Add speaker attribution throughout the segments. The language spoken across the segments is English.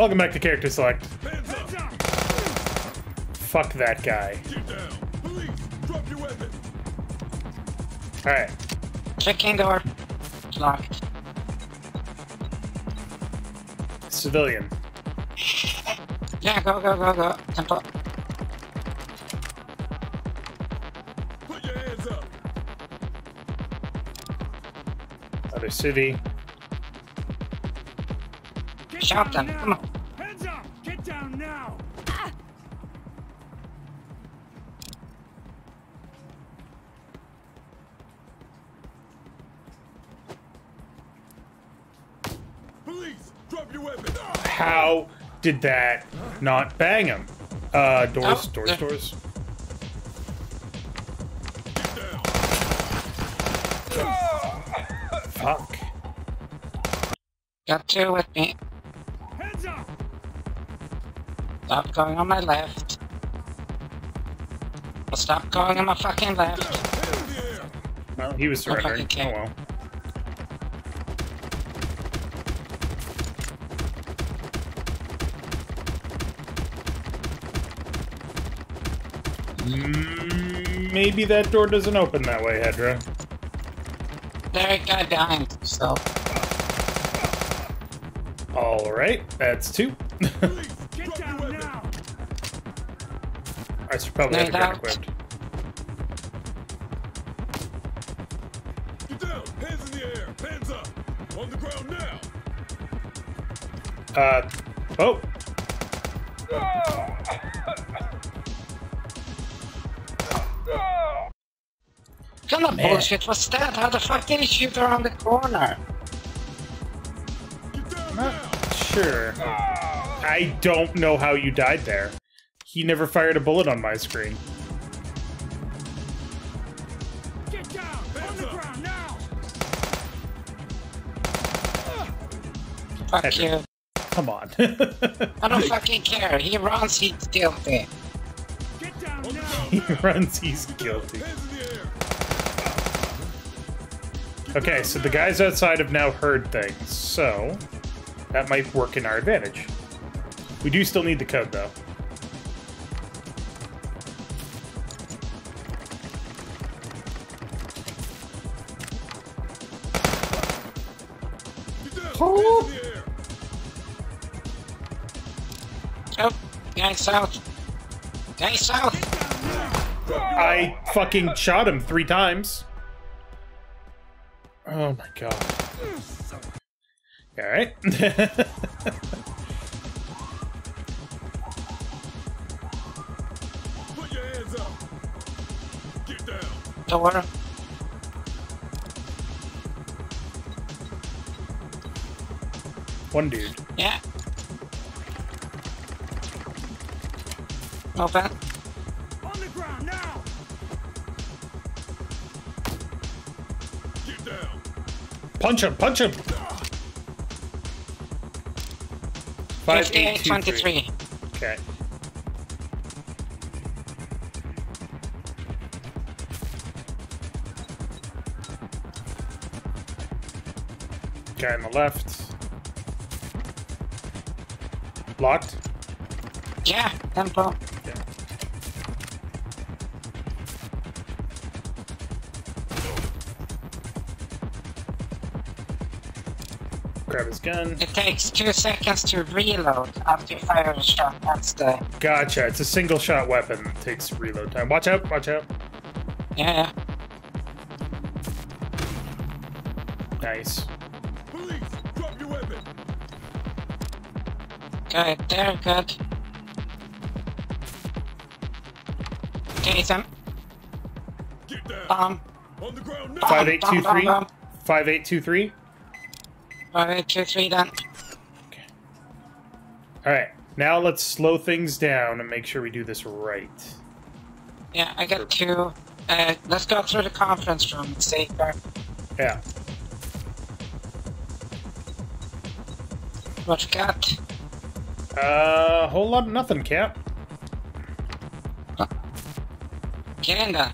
Speaker 1: Welcome back to character select. Fuck that guy.
Speaker 2: Get down! Police! Drop your weapon!
Speaker 1: Alright.
Speaker 3: Checking door. Locked.
Speaker 1: Civilian.
Speaker 3: Yeah, go, go, go, go. Temple.
Speaker 2: Put your hands up!
Speaker 1: Other.
Speaker 4: Get
Speaker 3: Shout them. Come on.
Speaker 1: How did that not bang him? Uh, doors,
Speaker 3: Oh,
Speaker 1: doors,
Speaker 3: yeah.
Speaker 1: doors.
Speaker 2: Get down!
Speaker 1: Fuck.
Speaker 3: Got two with me.
Speaker 4: Hands up!
Speaker 3: Stop going on my left. Stop going on my fucking left.
Speaker 2: Hands in the air!
Speaker 1: Well, he was surrendering. Oh well. Mm, maybe that door doesn't open that way, Hedrah.
Speaker 3: There, guy behind. So,
Speaker 1: Alright, that's two.
Speaker 2: Police!
Speaker 4: Get
Speaker 2: Drop your
Speaker 4: down
Speaker 2: weapon!
Speaker 4: now!
Speaker 1: I should probably have
Speaker 3: Laid
Speaker 1: the gun
Speaker 3: out.
Speaker 1: equipped.
Speaker 2: Get down!
Speaker 3: Kind of
Speaker 1: Man.
Speaker 3: bullshit was that? How the fuck did he shoot around the corner?
Speaker 1: Not sure. I don't know how you died there. He never fired a bullet on my screen.
Speaker 4: Get down! On the ground now!
Speaker 3: Fuck
Speaker 1: Hedrick.
Speaker 3: you.
Speaker 1: Come on.
Speaker 3: I don't fucking care. He runs, he's guilty.
Speaker 4: Get down now!
Speaker 1: he runs, he's guilty. Okay, so the guys outside have now heard things, so that might work in our advantage. We do still need the code, though.
Speaker 2: Get down!
Speaker 1: Oh.
Speaker 2: Hands in!
Speaker 3: Oh, guy south. Guy south.
Speaker 1: I fucking shot him three times. Oh my god. Alright.
Speaker 2: Put your hands up! Get down!
Speaker 3: Door.
Speaker 1: One dude.
Speaker 3: Yeah. Open.
Speaker 4: On the ground now!
Speaker 1: Punch him! Punch him! Five, eight, two, three.
Speaker 3: 5823.
Speaker 1: Okay. Guy on the left. Locked.
Speaker 3: Yeah, temple.
Speaker 1: Grab his gun.
Speaker 3: It takes two seconds to reload after you fire a shot. That's the.
Speaker 1: Gotcha. It's a single shot weapon. Takes reload time. Watch out. Watch out.
Speaker 3: Yeah.
Speaker 1: Nice.
Speaker 2: Police! Drop your weapon!
Speaker 3: Good. There, good. Chase him.
Speaker 2: Get down!
Speaker 3: Bomb.
Speaker 2: On the ground now!
Speaker 3: Bomb.
Speaker 1: Five eight two
Speaker 3: bomb,
Speaker 1: three.
Speaker 3: bomb, bomb.
Speaker 1: Five eight two three.
Speaker 3: Eight, two, three, done.
Speaker 1: All right. Now let's slow things down and make sure we do this right.
Speaker 3: Yeah, I got two. Uh, let's go through the conference room. It's safer.
Speaker 1: Yeah.
Speaker 3: What you got?
Speaker 1: Uh, whole lot of nothing, Cap.
Speaker 3: Get in there.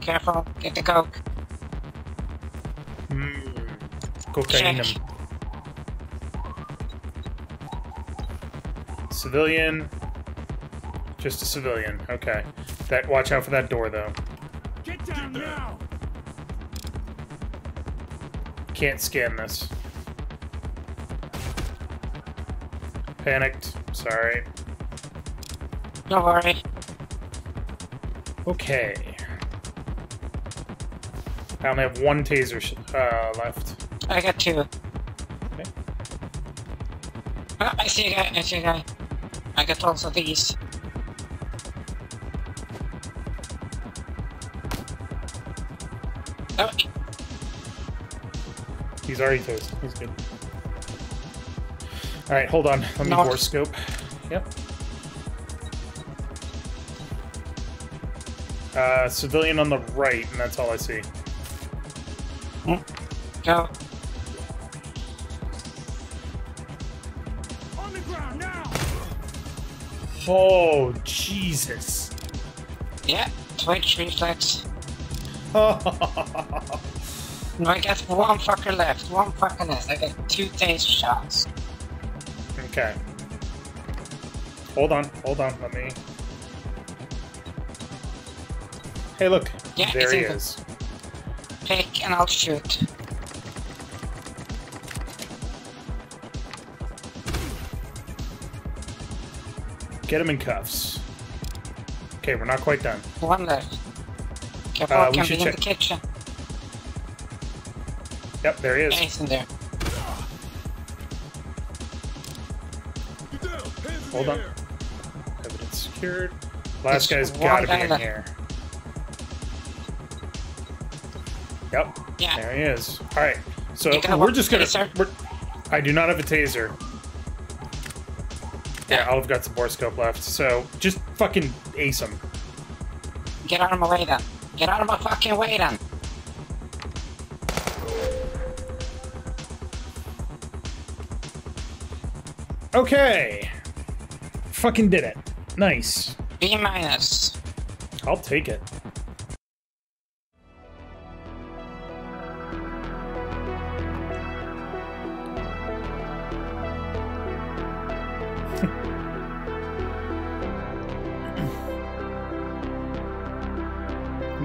Speaker 3: Careful. Get the coke.
Speaker 1: Hmm. Cocaine. Civilian. Just a civilian. Okay. That. Watch out for that door, though.
Speaker 4: Get down now.
Speaker 1: Can't scan this. Panicked. Sorry.
Speaker 3: Don't worry.
Speaker 1: Okay. I only have one taser sh- uh, left.
Speaker 3: I got two.
Speaker 1: Okay.
Speaker 3: Oh, I see a guy. I see a guy. I got also these. Oh,
Speaker 1: He's already tased. He's good. All right, hold on. Let me
Speaker 3: No.
Speaker 1: bore scope. Yep. Uh, civilian on the right, and that's all I see.
Speaker 3: go.
Speaker 4: On the ground now.
Speaker 1: Oh, Jesus.
Speaker 3: Yeah, twitch reflex. I got one fucker left. One fucker left. I got two taser shots. Okay.
Speaker 1: Hold on, hold on. Let me. Hey, look.
Speaker 3: Yeah,
Speaker 1: there he is.
Speaker 3: Pick and I'll shoot.
Speaker 1: Get him in cuffs. Okay, we're not quite done.
Speaker 3: One left. Careful,
Speaker 1: Uh, we should
Speaker 3: in the
Speaker 1: check-
Speaker 3: kitchen.
Speaker 1: Yep, there he is.
Speaker 3: He's in there.
Speaker 2: Get down. Hands in
Speaker 1: Hold on. Evidence secured. Last
Speaker 3: There's
Speaker 1: guy's gotta be in here. Yep.
Speaker 3: Yeah.
Speaker 1: There he is. All right. So we're just gonna. I do not have a taser. Yeah, have got some bore scope left. So just fucking ace him.
Speaker 3: Get out of my way then. Get out of my fucking way then.
Speaker 1: Okay. Fucking did it. Nice.
Speaker 3: B minus.
Speaker 1: I'll take it.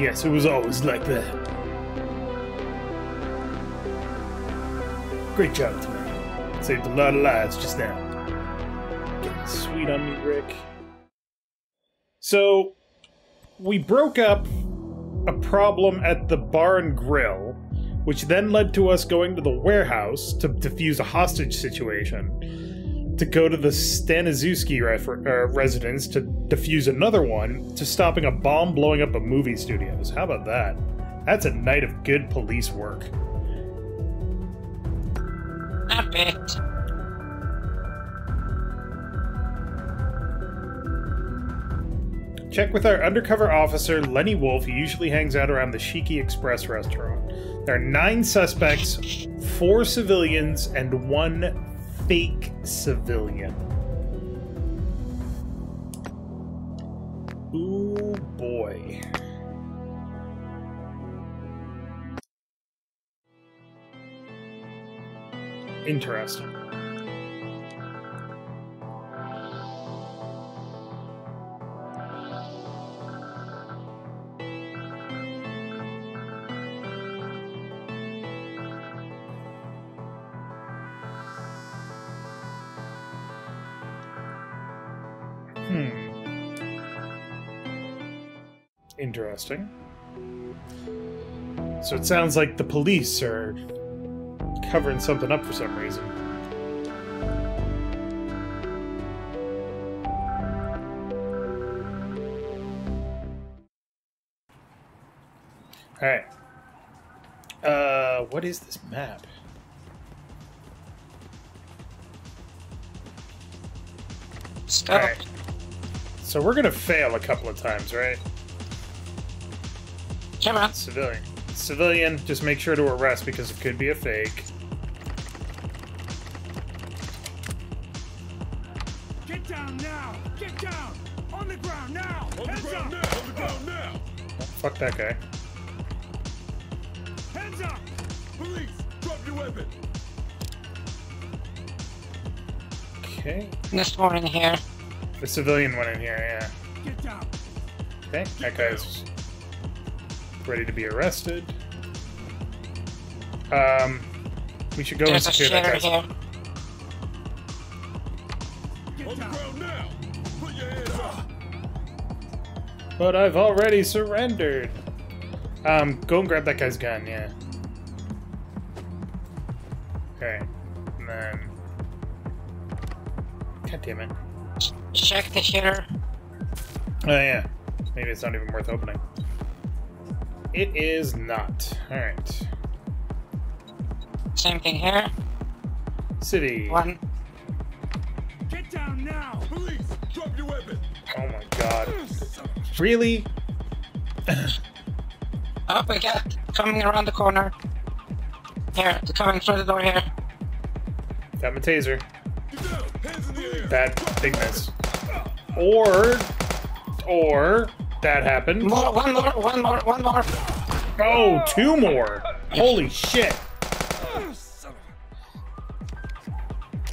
Speaker 1: Yes, it was always like that. Great job tonight. Saved a lot of lives just now. Getting sweet on me, Rick. So, we broke up a problem at the bar and grill, which then led to us going to the warehouse to defuse a hostage situation, to go to the Staniszewski uh, residence to defuse another one, to stopping a bomb blowing up a movie studios. How about that? That's a night of good police work.
Speaker 3: A bit.
Speaker 1: Check with our undercover officer, Lenny Wolf, who usually hangs out around the Shiki Express restaurant. There are nine suspects, four civilians, and one fake civilian. Ooh boy. Interesting. Interesting. So it sounds like the police are covering something up for some reason. Alright. Uh, what is this map?
Speaker 3: Stop.
Speaker 1: Alright. So we're gonna fail a couple of times, right?
Speaker 3: Come on.
Speaker 1: Civilian. Civilian, just make sure to arrest because it could be a fake.
Speaker 4: Get down now. Get down. On the ground now.
Speaker 2: On the ground
Speaker 4: up.
Speaker 2: now. On the ground now.
Speaker 1: Fuck that guy.
Speaker 4: Hands up.
Speaker 2: Police, drop your weapon.
Speaker 1: Okay.
Speaker 3: This one in here.
Speaker 1: The civilian one in here, yeah.
Speaker 4: Get down.
Speaker 1: Okay, that guy's ready to be arrested. Um, we should go and
Speaker 3: There's a
Speaker 1: secure that
Speaker 3: shitter
Speaker 1: guy's.
Speaker 3: here.
Speaker 4: Get
Speaker 2: On the
Speaker 4: down.
Speaker 2: ground now! Put your hands up!
Speaker 1: But I've already surrendered. Um, go and grab that guy's gun, yeah. Okay, and then. God damn it.
Speaker 3: Check the shitter.
Speaker 1: Oh yeah, maybe it's not even worth opening. It is not. All right,
Speaker 3: Same thing here.
Speaker 1: city.
Speaker 3: One.
Speaker 4: Get down now.
Speaker 2: Police! Drop your weapon!
Speaker 1: Oh my god. Really?
Speaker 3: Oh, we got coming around the corner. Here, they're coming through the door here.
Speaker 1: Got my taser.
Speaker 2: Get down! Hands in the air!
Speaker 1: That big miss. Or, or that happened.
Speaker 3: More, one more, one more, one more.
Speaker 1: Oh, two more. Holy shit.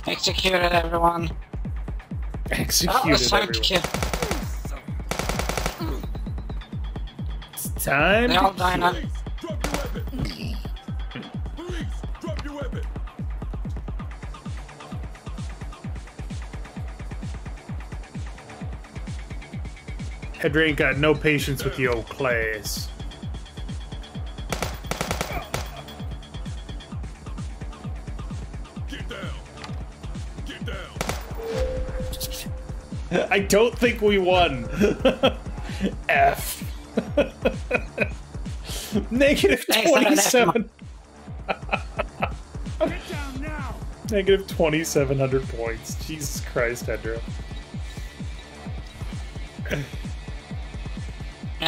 Speaker 3: Executed everyone. Oh,
Speaker 1: Executed
Speaker 3: time
Speaker 1: everyone. It's time.
Speaker 3: They all die now.
Speaker 1: Hedrah ain't got no patience with your class.
Speaker 2: Get down! Get down!
Speaker 1: I don't think we won. F. Negative
Speaker 3: Thanks, not an F.
Speaker 1: 27.
Speaker 4: Get down now.
Speaker 1: Negative 2,700 points. Jesus Christ, Hedrah.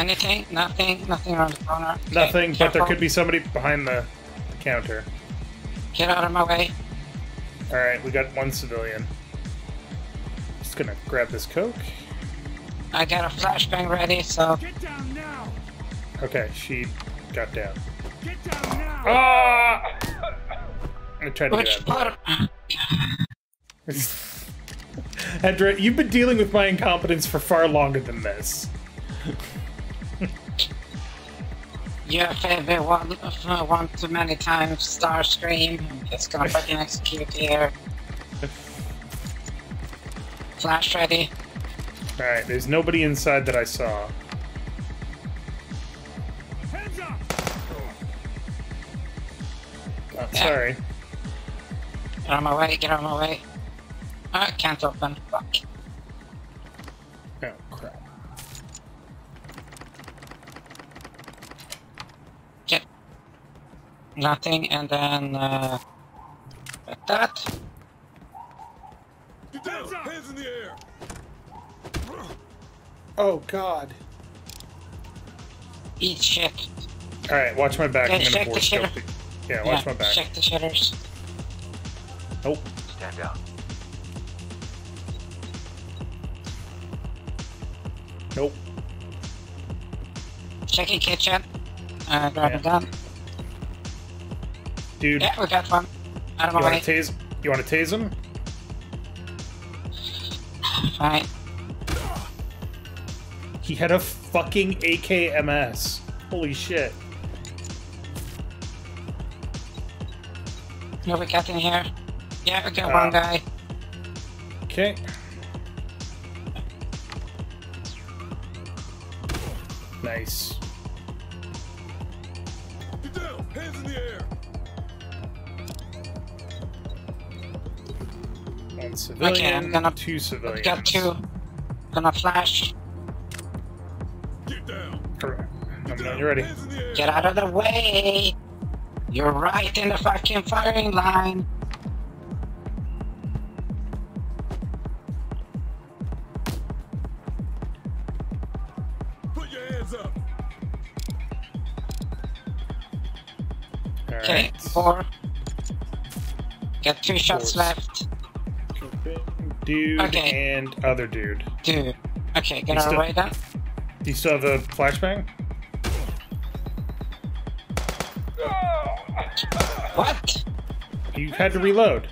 Speaker 3: Anything? Nothing? Nothing around the corner? Okay,
Speaker 1: Nothing, but there could be somebody behind the, the counter.
Speaker 3: Get out of my way.
Speaker 1: Alright, we got one civilian. Just gonna grab this coke.
Speaker 3: I got a flashbang ready, so
Speaker 4: Get down now.
Speaker 1: Okay, she got down.
Speaker 4: Get down now.
Speaker 1: Ah! I tried to
Speaker 3: which
Speaker 1: get out.
Speaker 3: part?
Speaker 1: Hedrah, you've been dealing with my incompetence for far longer than this.
Speaker 3: Your favorite one, uh, one too many times, Starscream. It's gonna fucking execute here. Flash ready.
Speaker 1: Alright, there's nobody inside that I saw.
Speaker 4: Hands up.
Speaker 1: Oh, sorry.
Speaker 3: Get out of my way, get out of my way. Ah, can't open. Fuck. Nothing, and then uh, like that.
Speaker 2: Get down!
Speaker 4: Hands.
Speaker 2: Hands in the air!
Speaker 1: Oh, God.
Speaker 3: Eat shit.
Speaker 1: Alright, watch my back.
Speaker 3: Okay,
Speaker 1: I'm gonna
Speaker 3: check the
Speaker 1: force
Speaker 3: shitter.
Speaker 1: Yeah, watch
Speaker 3: yeah,
Speaker 1: my back.
Speaker 3: check the shitters.
Speaker 1: Nope.
Speaker 5: Stand down.
Speaker 1: Nope.
Speaker 3: Checking kitchen. Uh, grab
Speaker 1: Yeah.
Speaker 3: a gun.
Speaker 1: Dude,
Speaker 3: Yeah, we got one. Out of
Speaker 1: you
Speaker 3: my
Speaker 1: wanna
Speaker 3: way.
Speaker 1: tase you wanna tase him?
Speaker 3: Fine.
Speaker 1: He had a fucking AKMS. Holy shit.
Speaker 3: What we got in here? Yeah, we got
Speaker 1: Uh,
Speaker 3: one guy.
Speaker 1: Okay. Nice.
Speaker 2: Get down! Hands in the air!
Speaker 1: One civilian,
Speaker 3: gonna-
Speaker 1: two
Speaker 3: We
Speaker 1: civilians.
Speaker 3: got two. Gonna flash.
Speaker 2: Get down!
Speaker 1: Correct.
Speaker 2: Get
Speaker 1: Let me
Speaker 2: down!
Speaker 1: you're ready.
Speaker 2: Hands in the air!
Speaker 3: Get out of the way! You're right in the fucking firing line.
Speaker 2: Put your hands up!
Speaker 3: Okay,
Speaker 1: Alright.
Speaker 3: four. Got two shots
Speaker 1: Fours.
Speaker 3: left.
Speaker 1: Dude
Speaker 3: Okay.
Speaker 1: and other dude.
Speaker 3: Dude. Okay, get
Speaker 1: You
Speaker 3: out of
Speaker 1: still-
Speaker 3: way then.
Speaker 1: Do you still have the flashbang?
Speaker 3: What?
Speaker 1: You had to reload.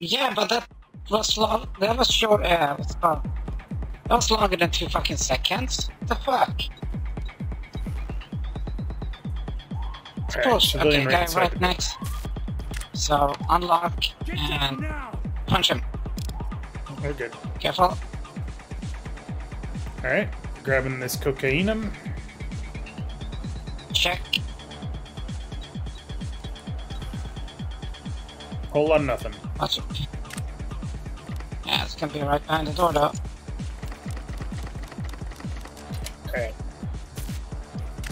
Speaker 3: Yeah, but that was long. That was short. Uh, what's it? That was longer than two fucking seconds. What the fuck?
Speaker 1: Alright,
Speaker 3: Push. Okay,
Speaker 1: right
Speaker 3: guy right next. So unlock and punch him.
Speaker 1: We're good.
Speaker 3: Careful.
Speaker 1: Alright, grabbing this cocainum.
Speaker 3: Check.
Speaker 1: Whole lot of nothing.
Speaker 3: Watch it. Yeah, it's gonna be right behind the door though.
Speaker 1: Alright.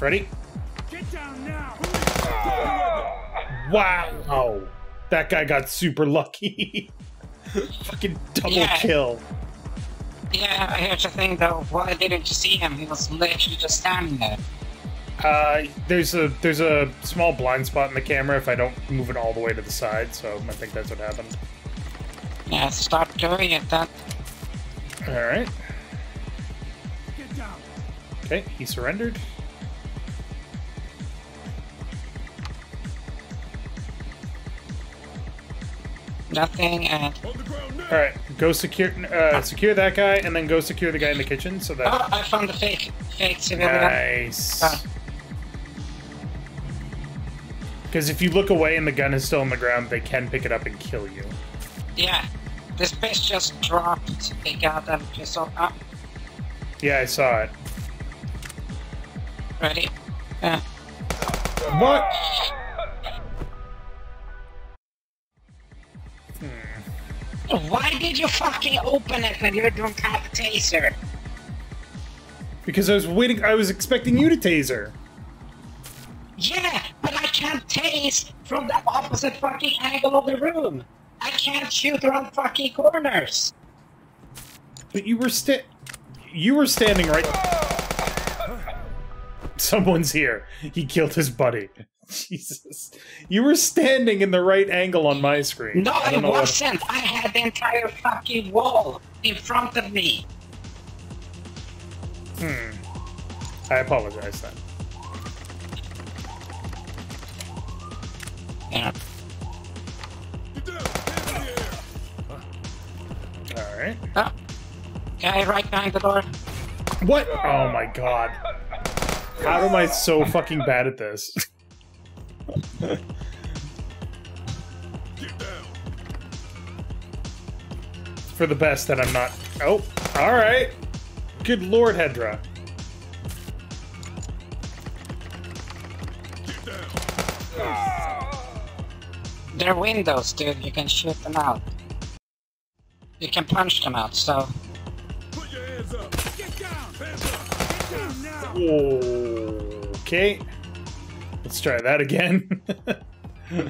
Speaker 1: Ready?
Speaker 4: Get down now!
Speaker 1: Wow! That guy got super lucky. Fucking double
Speaker 3: Yeah.
Speaker 1: kill.
Speaker 3: Yeah, here's the thing though. Why didn't you see him? He was literally just standing there.
Speaker 1: Uh, there's a there's a small blind spot in the camera if I don't move it all the way to the side, so I think that's what happened.
Speaker 3: Yeah, stop doing it then.
Speaker 1: All right.
Speaker 4: Get down!
Speaker 1: Okay, he surrendered.
Speaker 3: Nothing and
Speaker 2: On the ground now.
Speaker 1: All right, go secure uh, secure that guy, and then go secure the guy in the kitchen. So that
Speaker 3: Oh, I found the fake fake civilian.
Speaker 1: nice.
Speaker 3: Ah.
Speaker 1: Because if you look away and the gun is still on the ground, they can pick it up and kill you.
Speaker 3: Yeah. This bitch just dropped a goddamn pistol. Ah,
Speaker 1: Yeah, I saw it.
Speaker 3: ready? Yeah.
Speaker 1: What?
Speaker 3: Why did you fucking open it when you don't have a taser?
Speaker 1: Because I was waiting. I was expecting you to taser.
Speaker 3: Yeah, but I can't tase from the opposite fucking angle of the room. I can't shoot around fucking corners.
Speaker 1: But you were sta- You were standing right. Someone's here. He killed his buddy. Jesus. You were standing in the right angle on my screen.
Speaker 3: No,
Speaker 1: I
Speaker 3: I
Speaker 1: don't what-
Speaker 3: wasn't. I had the entire fucking wall in front of me. Hmm.
Speaker 1: I apologize then.
Speaker 3: Yeah.
Speaker 2: Get down. Hands in the air.
Speaker 1: All right.
Speaker 3: Oh. Guy right behind the door.
Speaker 1: What? Oh my god. How am I so fucking bad at this? For the best that I'm not. Oh, all right. Good lord,
Speaker 2: Hedrah.
Speaker 3: They're windows, dude. You can shoot them out. You can punch them out, so.
Speaker 2: Put your hands up.
Speaker 4: Get down!
Speaker 2: Hands up.
Speaker 4: Get down now!
Speaker 1: Okay. Let's try that again.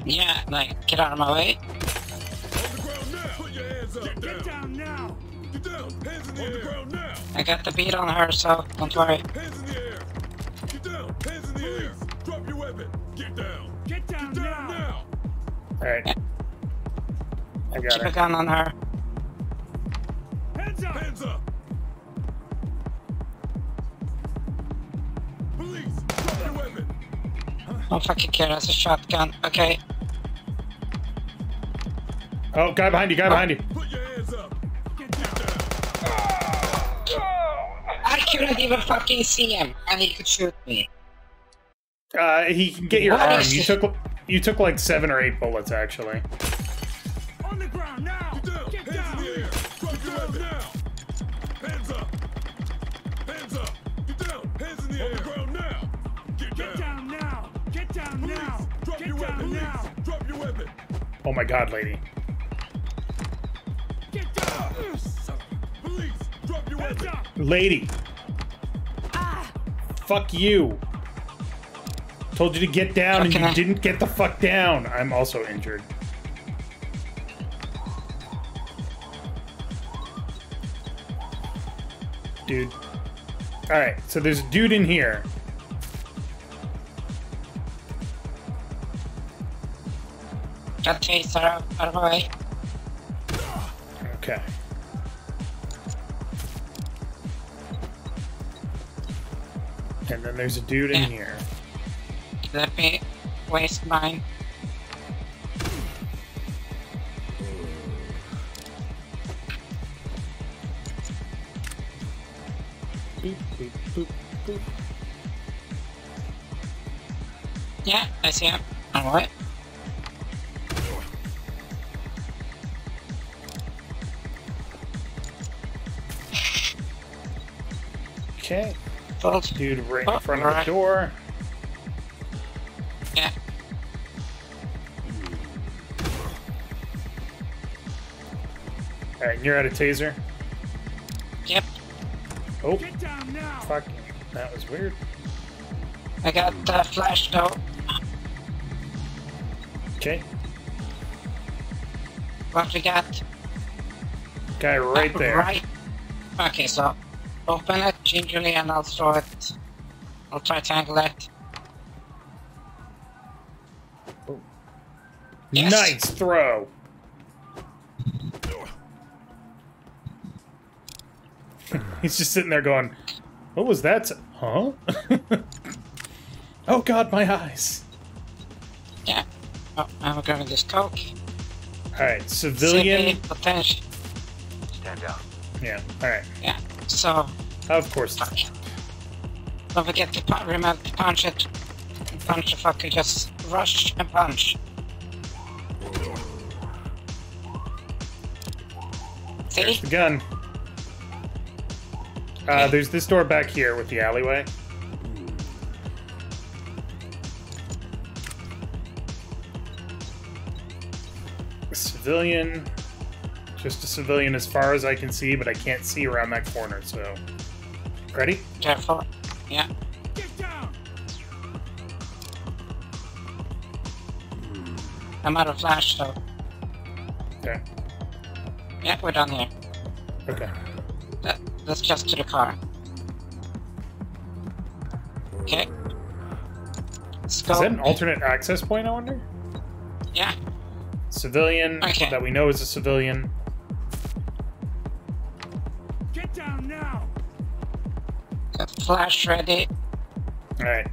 Speaker 3: Yeah, like, get out of my way.
Speaker 2: On the ground now. Put your hands up. Get
Speaker 4: Get
Speaker 2: down.
Speaker 4: down now!
Speaker 2: Get down. Hands in the air. On the ground now.
Speaker 3: I got the beat on her, so don't worry.
Speaker 2: Hands in the air. Get down. Hands in the air. Drop your weapon. Get down.
Speaker 4: Get down
Speaker 2: Get down
Speaker 4: now!
Speaker 2: now.
Speaker 1: all right. I got
Speaker 3: Keep a gun on her.
Speaker 4: Hands up!
Speaker 2: Hands up.
Speaker 3: Fucking care, that's a shotgun. Okay.
Speaker 1: Oh, guy behind you, guy behind you.
Speaker 2: Put your hands up.
Speaker 4: Get down!
Speaker 3: I couldn't even fucking see him, and he could shoot me.
Speaker 1: Uh, he can get your
Speaker 3: What
Speaker 1: arm. You took you took like seven or eight bullets actually.
Speaker 4: On the ground now!
Speaker 2: Get down.
Speaker 4: Get
Speaker 2: Hands
Speaker 4: down!
Speaker 2: in the air. Drop your now. Hands up. Hands up. Get down. Hands in the air. The
Speaker 1: Oh my god, lady.
Speaker 4: Get down!
Speaker 2: Police, drop your
Speaker 4: Hands
Speaker 2: weapon.
Speaker 4: up!
Speaker 1: Lady. Fuck you. Told you to get down and you didn't get the fuck down. I'm also injured. Dude. Alright, so there's a dude in here.
Speaker 3: Got Chaser out, out of the way.
Speaker 1: Okay. And then there's a dude
Speaker 3: yeah.
Speaker 1: in here.
Speaker 3: Let me waste mine.
Speaker 1: Boop, boop, boop, boop.
Speaker 3: Yeah, I see him. Alright.
Speaker 1: Okay.
Speaker 3: Bolt.
Speaker 1: Dude right
Speaker 3: Oh,
Speaker 1: in front of the door.
Speaker 3: Yeah.
Speaker 1: Alright, you're out of taser.
Speaker 3: Yep.
Speaker 1: Oh,
Speaker 4: Get down now!
Speaker 1: fuck. That was weird.
Speaker 3: I got uh, flash though.
Speaker 1: Okay.
Speaker 3: What we got?
Speaker 1: Guy right
Speaker 3: Uh,
Speaker 1: there.
Speaker 3: Right. Okay, so open it gingerly and I'll throw it. I'll try to angle it. Yes.
Speaker 1: Nice throw. He's just sitting there going, What was that? Huh? oh god, my eyes.
Speaker 3: Yeah. Oh, I'm grabbing this coke.
Speaker 1: Alright, civilian.
Speaker 3: CP, potential.
Speaker 5: Stand down.
Speaker 1: Yeah, alright.
Speaker 3: Yeah. So
Speaker 1: Of course. not.
Speaker 3: don't forget to remember to punch it. Punch the fucker. Just rush and punch.
Speaker 1: There's
Speaker 3: See?
Speaker 1: the gun. Uh, there's this door back here with the alleyway. A civilian. Just a civilian as far as I can see, but I can't see around that corner, so. Ready?
Speaker 3: Careful. Yeah.
Speaker 4: Get down!
Speaker 3: I'm out of flash though.
Speaker 1: Okay.
Speaker 3: Yeah, we're done here.
Speaker 1: Okay.
Speaker 3: That, that's just to the car. Okay. Let's go.
Speaker 1: Is that an alternate access point, I wonder?
Speaker 3: Yeah.
Speaker 1: Civilian
Speaker 3: Okay.
Speaker 1: that we know is a civilian.
Speaker 4: Get down now!
Speaker 3: Got flash ready.
Speaker 1: Alright.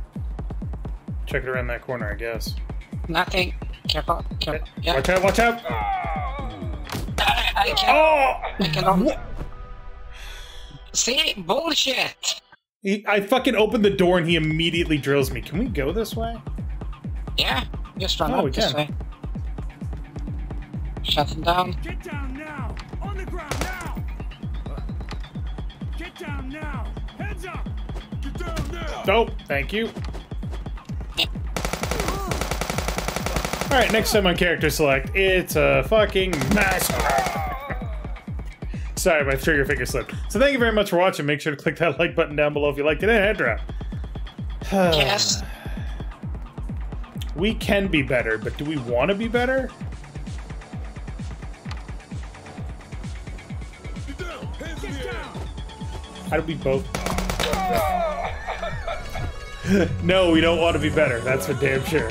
Speaker 1: Check it around that corner, I guess.
Speaker 3: Nothing. Careful. Careful. Yeah.
Speaker 1: Watch out, watch out!
Speaker 3: I, I can.
Speaker 1: Oh!
Speaker 3: I can only. See? Bullshit!
Speaker 1: He, I fucking opened the door and he immediately drills me. Can we go this way?
Speaker 3: Yeah. Just run
Speaker 1: Oh,
Speaker 3: up
Speaker 1: we
Speaker 3: this
Speaker 1: can.
Speaker 3: way. Shut him down.
Speaker 4: Get down now!
Speaker 2: Get down now!
Speaker 1: Oh, thank you. Alright, next time on character select, it's a fucking massacre. Sorry, my trigger finger slipped. So thank you very much for watching. Make sure to click that like button down below if you liked it and head drop.
Speaker 3: Yes.
Speaker 1: We can be better, but do we want to be better?
Speaker 2: Get down! Hands in the air!
Speaker 1: How do we both? no, we don't want to be better. That's for damn sure.